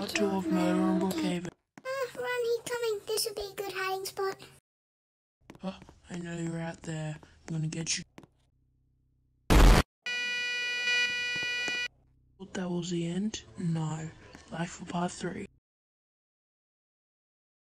I two of Murder in Brookhaven. Ah, coming. This would be a good hiding spot. Oh, I know you're out there. I'm gonna get you. Thought that was the end? No. Life for part three.